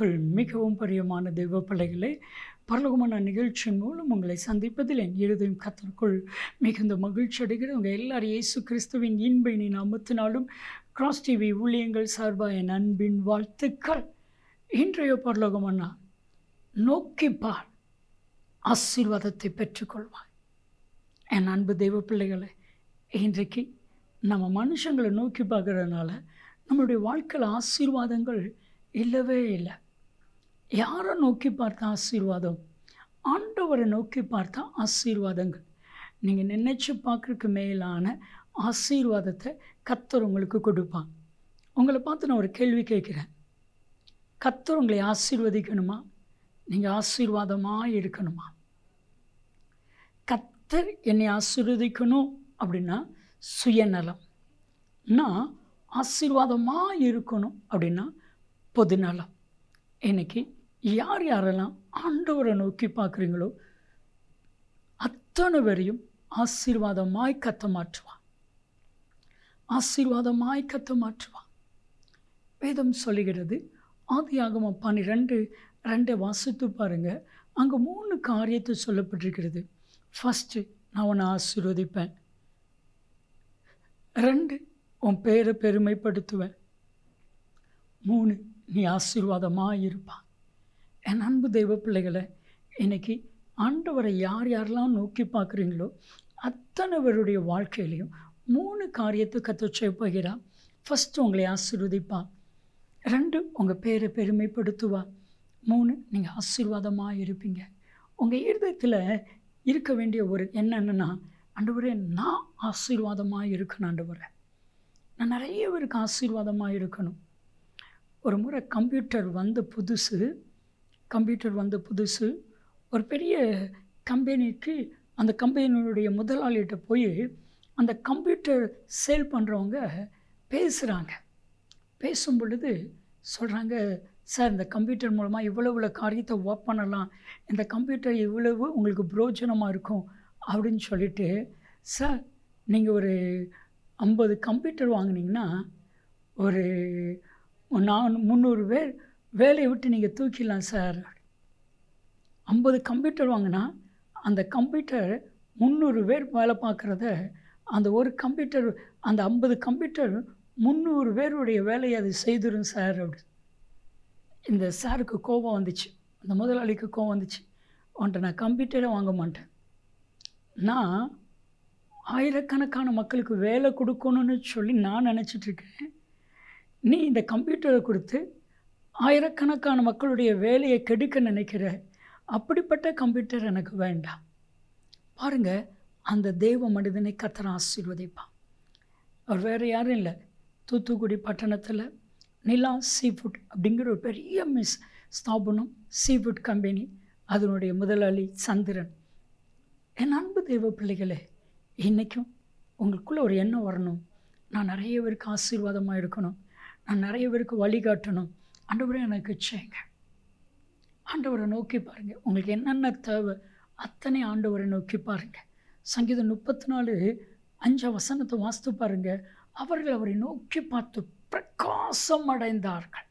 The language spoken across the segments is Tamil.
கிறிஸ்துக்கள் மிகவும் பிரியமான தெய்வ பிள்ளைகளே பரலோகமான நிகழ்ச்சியின் மூலம் உங்களை சந்திப்பதில் என் இருதயம் கத்திற்குள் மிகுந்த மகிழ்ச்சி அடைகிறது. உங்கள் எல்லாரும் இயேசு கிறிஸ்துவின் இன்பை அமர்த்தினாலும் கிராஸ் டிவி ஊழியங்கள் சார்பாக என் அன்பின் வாழ்த்துக்கள். இன்றைய பரலோகமன்னா நோக்கிப்பார் ஆசீர்வாதத்தை பெற்றுக்கொள்வாய். என் அன்பு தெய்வ பிள்ளைகளை இன்றைக்கு நம்ம மனுஷங்களை நோக்கி பார்க்குறதுனால நம்மளுடைய வாழ்க்கையில் ஆசீர்வாதங்கள் இல்லவே இல்லை. யாரை நோக்கி பார்த்தா ஆசீர்வாதம்? ஆண்டவரை நோக்கி பார்த்தா ஆசீர்வாதங்கள். நீங்கள் நினச்சி பார்க்குறக்கு மேலான ஆசீர்வாதத்தை கத்தர் உங்களுக்கு கொடுப்பான் உங்களை பார்த்து நான் ஒரு கேள்வி கேட்குறேன். கத்தர் உங்களை ஆசீர்வதிக்கணுமா? நீங்கள் ஆசீர்வாதமாக இருக்கணுமா? கத்தர் என்னை ஆசீர்வதிக்கணும் அப்படின்னா சுயநலம். நான் ஆசீர்வாதமாக இருக்கணும் அப்படின்னா பொதுநலம். இன்னைக்கு யார் யாரெல்லாம் ஆண்டவரை நோக்கி பார்க்குறீங்களோ அத்தனை பேரையும் ஆசீர்வாதமாய் கத்த மாற்றுவான். ஆசீர்வாதமாய் கத்த மாற்றுவான். வேதம் சொல்லுகிறது ஆதியாகமம் பன்னிரெண்டு ரெண்டை வாசித்து பாருங்க. அங்கே மூணு காரியத்தை சொல்லப்பட்டிருக்கிறது. ஃபஸ்ட்டு நான் உன்னை ஆசீர்வதிப்பேன். ரெண்டு உன் பேரை பெருமைப்படுத்துவேன். மூணு நீ ஆசீர்வாதமாக இருப்பான் என் அன்பு தெய்வ பிள்ளைகளை இன்றைக்கி ஆண்டவரை யார் யாரெல்லாம் நோக்கி பார்க்குறீங்களோ அத்தனை பேருடைய வாழ்க்கையிலையும் மூணு காரியத்தை கற்று போகிறான் ஃபஸ்ட்டு உங்களை ஆசீர்வதிப்பா. ரெண்டு உங்கள் பேரை பெருமைப்படுத்துவா. மூணு நீங்கள் ஆசீர்வாதமாக இருப்பீங்க. உங்கள் இருதயத்தில் இருக்க வேண்டிய ஒரு என்னென்னா ஆண்டவரே நான் ஆசீர்வாதமாக இருக்கணும் ஆண்டவரை. நான் நிறைய பேருக்கு ஆசீர்வாதமாக இருக்கணும். ஒரு முறை கம்ப்யூட்டர் வந்த புதுசு கம்ப்யூட்டர் வந்த புதுசு. ஒரு பெரிய கம்பெனிக்கு அந்த கம்பெனியினுடைய முதலாளிகிட்ட போய் அந்த கம்ப்யூட்டர் சேல் பண்ணுறவங்க பேசுகிறாங்க பேசும் பொழுது சொல்கிறாங்க சார் இந்த கம்ப்யூட்டர் மூலமாக இவ்வளோ இவ்வளோ காரியத்தை ஒர்க் பண்ணலாம். இந்த கம்ப்யூட்டர் இவ்வளவு உங்களுக்கு புரோஜனமாக இருக்கும். அப்படின்னு சொல்லிட்டு சார் நீங்கள் ஒரு ஐம்பது கம்ப்யூட்டர் வாங்கினீங்கன்னா ஒரு நான் முந்நூறு பேர் வேலையை விட்டு நீங்கள் தூக்கிடலாம் சார். ஐம்பது கம்ப்யூட்டர் வாங்கினா அந்த கம்ப்யூட்டர் முந்நூறு பேர் வேலை பார்க்குறத அந்த ஒரு கம்ப்யூட்டர் அந்த ஐம்பது கம்ப்யூட்டர் முந்நூறு பேருடைய வேலையை அது செய்திடும் சார். அப்படி இந்த சாருக்கு கோபம் வந்துச்சு. அந்த முதலாளிக்கு கோபம் வந்துச்சு. உன்ட்ட நான் கம்ப்யூட்டரே வாங்க மாட்டேன். நான் ஆயிரக்கணக்கான மக்களுக்கு வேலை கொடுக்கணும்னு சொல்லி நான் நினச்சிட்ருக்கேன் நீ இந்த கம்ப்யூட்டரை கொடுத்து ஆயிரக்கணக்கான மக்களுடைய வேலையை கெடுக்க நினைக்கிற அப்படிப்பட்ட கம்ப்யூட்டர் எனக்கு வேண்டாம். பாருங்கள் அந்த தெய்வ மனிதனை கத்தர ஆசீர்வதிப்பான் அவர் வேறு யாரும் இல்லை. தூத்துக்குடி பட்டணத்தில் நிலா சீஃபுட் அப்படிங்கிற ஒரு பெரிய மிஸ் ஸ்தாபனம் சீஃபுட் கம்பெனி அதனுடைய முதலாளி சந்திரன். என் அன்பு தெய்வ பிள்ளைகளே இன்றைக்கும் உங்களுக்குள்ளே ஒரு எண்ணம் வரணும். நான் நிறைய பேருக்கு ஆசீர்வாதமாக இருக்கணும். நான் நிறைய பேருக்கு வழிகாட்டணும். ஆண்டவரே எனக்கு செய்யுங்க ஆண்டவரை நோக்கி பாருங்கள் உங்களுக்கு என்னென்ன தேவை அத்தனை ஆண்டவரை நோக்கி பாருங்கள் சங்கீதம் முப்பத்தி நாலு அஞ்சு வசனத்தை வாசித்து பாருங்கள் அவர்கள் அவரை நோக்கி பார்த்து பிரகாசம் அடைந்தார்கள்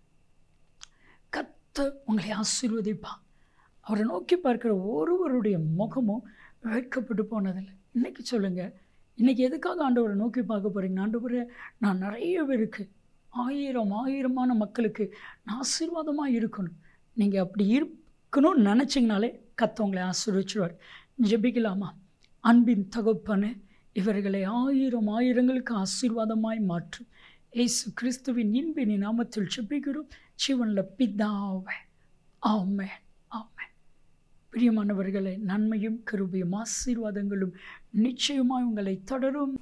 கத்து உங்களை ஆசீர்வதிப்பான் அவரை நோக்கி பார்க்குற ஒருவருடைய முகமும் வைக்கப்பட்டு போனதில்லை. இன்றைக்கி சொல்லுங்கள் இன்றைக்கி எதுக்காக ஆண்டவரை நோக்கி பார்க்க போகிறீங்க ஆண்டவரை நான் நிறைய பேருக்கு ஆயிரம் ஆயிரமான மக்களுக்கு நான் ஆசீர்வாதமாக இருக்கணும். நீங்கள் அப்படி இருக்கணும்னு நினச்சிங்கனாலே கத்தவங்களை ஆசீர்வச்சிடுவார் ஜெபிக்கலாமா? அன்பின் தகப்பனு இவர்களை ஆயிரம் ஆயிரங்களுக்கு ஆசீர்வாதமாய் மாற்றும் ஏசு கிறிஸ்துவின் இன்பின் நாமத்தில் ஜெபிக்கிறோம். சிவனில் பிதாவே ஆமே ஆமே பிரியமானவர்களை நன்மையும் கருபையும் ஆசீர்வாதங்களும் நிச்சயமாய் உங்களை தொடரும்.